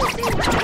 Let's go.